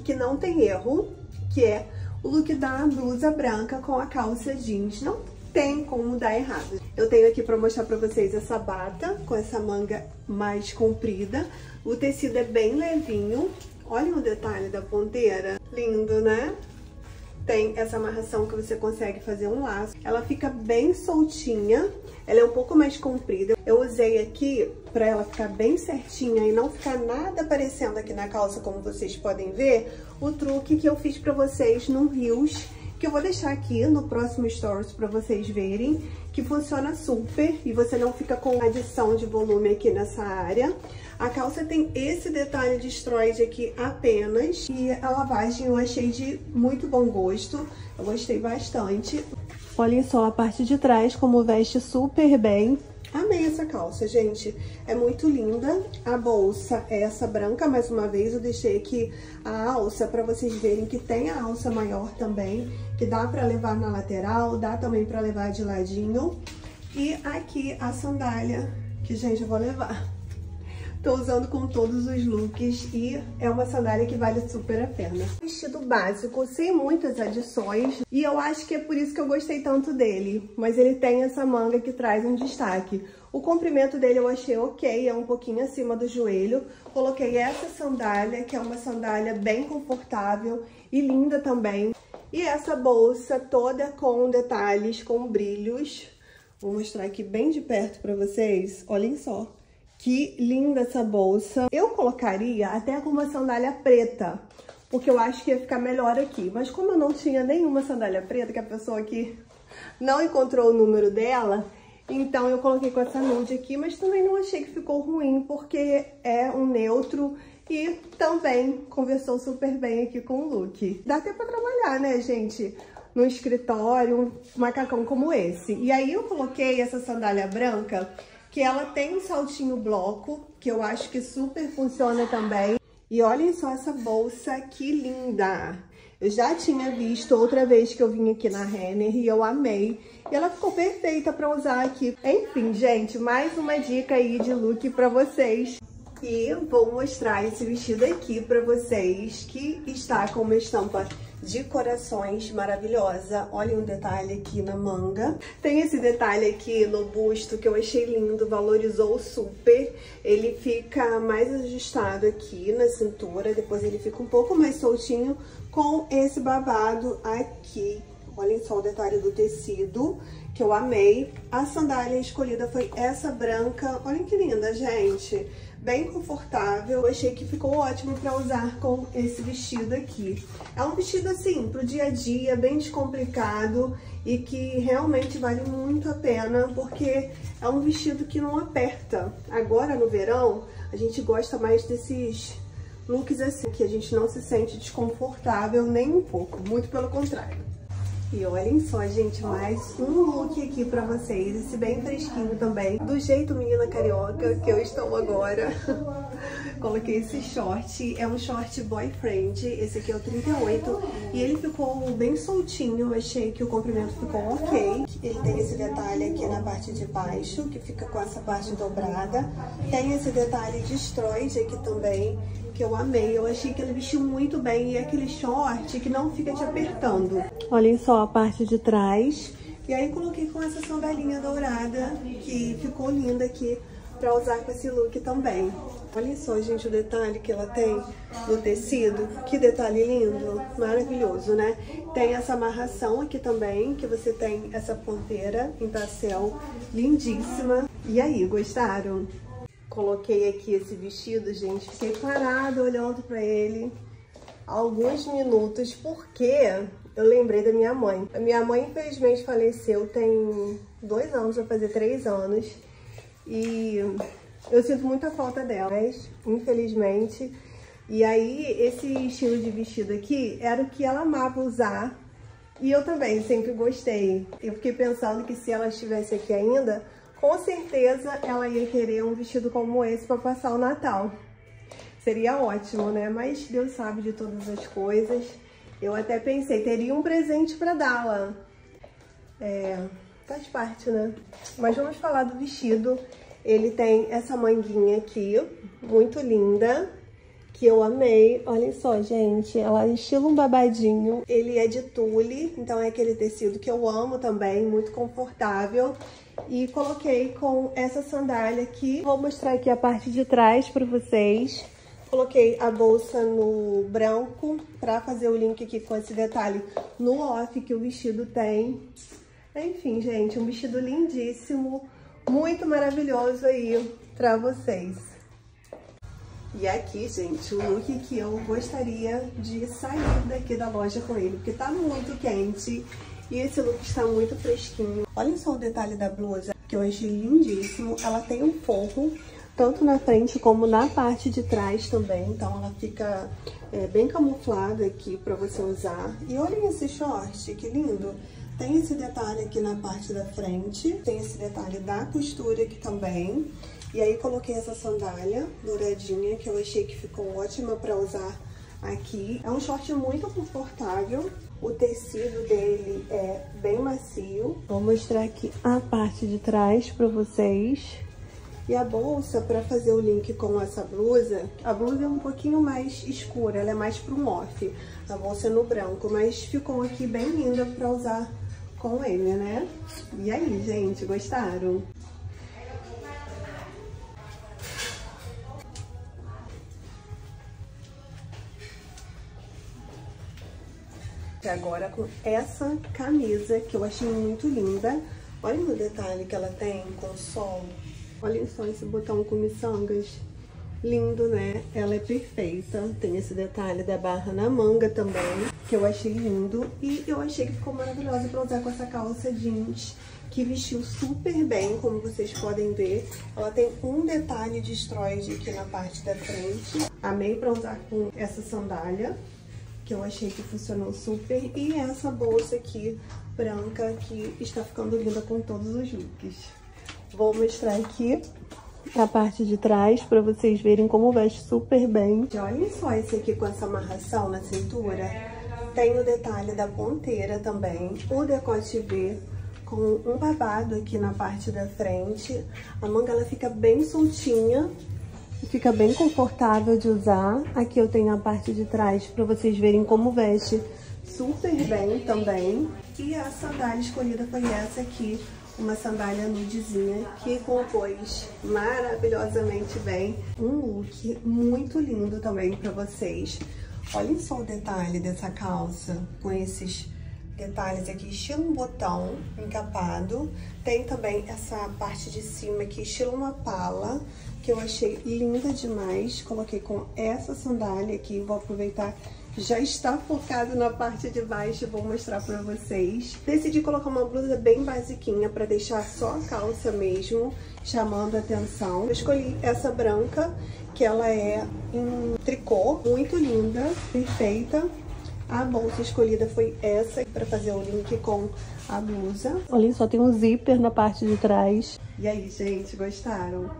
que não tem erro, que é o look da blusa branca com a calça jeans. Não tem como dar errado. Eu tenho aqui pra mostrar pra vocês essa bata com essa manga mais comprida. O tecido é bem levinho. Olha o detalhe da ponteira. Lindo, né? Tem essa amarração que você consegue fazer um laço. Ela fica bem soltinha. Ela é um pouco mais comprida. Eu usei aqui pra ela ficar bem certinha e não ficar nada aparecendo aqui na calça, como vocês podem ver, o truque que eu fiz pra vocês no Rios que eu vou deixar aqui no próximo Stories para vocês verem, que funciona super e você não fica com adição de volume aqui nessa área. A calça tem esse detalhe de estroide aqui apenas e a lavagem eu achei de muito bom gosto, eu gostei bastante. Olhem só a parte de trás como veste super bem, Amei essa calça, gente. É muito linda. A bolsa é essa branca, mais uma vez. Eu deixei aqui a alça para vocês verem que tem a alça maior também, que dá para levar na lateral, dá também para levar de ladinho. E aqui a sandália, que, gente, eu vou levar. Tô usando com todos os looks e é uma sandália que vale super a pena. Vestido básico, sem muitas adições. E eu acho que é por isso que eu gostei tanto dele. Mas ele tem essa manga que traz um destaque. O comprimento dele eu achei ok, é um pouquinho acima do joelho. Coloquei essa sandália, que é uma sandália bem confortável e linda também. E essa bolsa toda com detalhes, com brilhos. Vou mostrar aqui bem de perto pra vocês. Olhem só. Que linda essa bolsa. Eu colocaria até com uma sandália preta, porque eu acho que ia ficar melhor aqui. Mas como eu não tinha nenhuma sandália preta, que a pessoa aqui não encontrou o número dela, então eu coloquei com essa nude aqui, mas também não achei que ficou ruim, porque é um neutro e também conversou super bem aqui com o look. Dá até pra trabalhar, né, gente? No escritório, um macacão como esse. E aí eu coloquei essa sandália branca que ela tem um saltinho bloco, que eu acho que super funciona também. E olhem só essa bolsa, que linda! Eu já tinha visto outra vez que eu vim aqui na Renner e eu amei. E ela ficou perfeita para usar aqui. Enfim, gente, mais uma dica aí de look para vocês. E vou mostrar esse vestido aqui para vocês, que está com uma estampa de corações maravilhosa. Olha um detalhe aqui na manga. Tem esse detalhe aqui no busto que eu achei lindo, valorizou super. Ele fica mais ajustado aqui na cintura, depois ele fica um pouco mais soltinho com esse babado aqui. Olhem só o detalhe do tecido, que eu amei. A sandália escolhida foi essa branca. Olhem que linda, gente bem confortável. Eu achei que ficou ótimo para usar com esse vestido aqui. É um vestido assim, pro dia a dia, bem descomplicado e que realmente vale muito a pena, porque é um vestido que não aperta. Agora no verão, a gente gosta mais desses looks assim, que a gente não se sente desconfortável nem um pouco, muito pelo contrário. E olhem só, gente, mais um look aqui pra vocês, esse bem fresquinho também, do jeito menina carioca que eu estou agora. Coloquei esse short, é um short boyfriend, esse aqui é o 38, e ele ficou bem soltinho, achei que o comprimento ficou ok. Ele tem esse detalhe aqui na parte de baixo, que fica com essa parte dobrada. Tem esse detalhe de estroide aqui também, que eu amei. Eu achei que ele vestiu muito bem e é aquele short que não fica te apertando. Olhem só a parte de trás. E aí coloquei com essa sandalinha dourada, que ficou linda aqui pra usar com esse look também. Olha só, gente, o detalhe que ela tem no tecido. Que detalhe lindo, maravilhoso, né? Tem essa amarração aqui também, que você tem essa ponteira em pastel lindíssima. E aí, gostaram? Coloquei aqui esse vestido, gente, fiquei parada olhando pra ele alguns minutos, porque eu lembrei da minha mãe. A minha mãe, infelizmente, faleceu tem dois anos, vai fazer três anos, e eu sinto muita falta dela, mas, infelizmente... E aí, esse estilo de vestido aqui era o que ela amava usar, e eu também sempre gostei. Eu fiquei pensando que se ela estivesse aqui ainda, com certeza ela ia querer um vestido como esse para passar o Natal. Seria ótimo, né? Mas Deus sabe de todas as coisas. Eu até pensei, teria um presente para dá-la. É, faz parte, né? Mas vamos falar do vestido. Ele tem essa manguinha aqui, muito linda, que eu amei. Olhem só, gente, ela é estilo um babadinho. Ele é de tule, então é aquele tecido que eu amo também, muito confortável. E coloquei com essa sandália aqui. Vou mostrar aqui a parte de trás para vocês. Coloquei a bolsa no branco para fazer o link aqui com esse detalhe no off que o vestido tem. Enfim, gente, um vestido lindíssimo, muito maravilhoso aí para vocês. E aqui, gente, o look que eu gostaria de sair daqui da loja com ele, porque tá muito quente e esse look está muito fresquinho. Olhem só o detalhe da blusa, que eu achei lindíssimo. Ela tem um forro, tanto na frente como na parte de trás também, então ela fica é, bem camuflada aqui pra você usar. E olhem esse short, que lindo! Tem esse detalhe aqui na parte da frente, tem esse detalhe da costura aqui também. E aí coloquei essa sandália douradinha, que eu achei que ficou ótima pra usar aqui. É um short muito confortável, o tecido dele é bem macio. Vou mostrar aqui a parte de trás pra vocês. E a bolsa, pra fazer o link com essa blusa, a blusa é um pouquinho mais escura, ela é mais um off. A bolsa é no branco, mas ficou aqui bem linda pra usar com ele, né? E aí, gente, gostaram? Agora com essa camisa que eu achei muito linda. Olha o detalhe que ela tem com o sol. Olhem só esse botão com miçangas. Lindo, né? Ela é perfeita. Tem esse detalhe da barra na manga também, que eu achei lindo. E eu achei que ficou maravilhosa pra usar com essa calça jeans, que vestiu super bem, como vocês podem ver. Ela tem um detalhe de estroide aqui na parte da frente. Amei pra usar com essa sandália que eu achei que funcionou super. E essa bolsa aqui, branca, que está ficando linda com todos os looks. Vou mostrar aqui a parte de trás para vocês verem como veste super bem. Olhem só esse aqui com essa amarração na cintura. Tem o detalhe da ponteira também, o decote V com um babado aqui na parte da frente. A manga ela fica bem soltinha, Fica bem confortável de usar. Aqui eu tenho a parte de trás para vocês verem como veste super bem também. E a sandália escolhida foi essa aqui, uma sandália nudezinha que compôs maravilhosamente bem. Um look muito lindo também para vocês. Olhem só o detalhe dessa calça com esses detalhes aqui, estilo um botão encapado. Tem também essa parte de cima aqui, estilo uma pala, que eu achei linda demais. Coloquei com essa sandália aqui, vou aproveitar já está focado na parte de baixo, vou mostrar pra vocês. Decidi colocar uma blusa bem basiquinha pra deixar só a calça mesmo, chamando atenção. Eu escolhi essa branca, que ela é em tricô, muito linda, perfeita. A bolsa escolhida foi essa, para fazer o link com a blusa. Olha só, tem um zíper na parte de trás. E aí, gente, gostaram?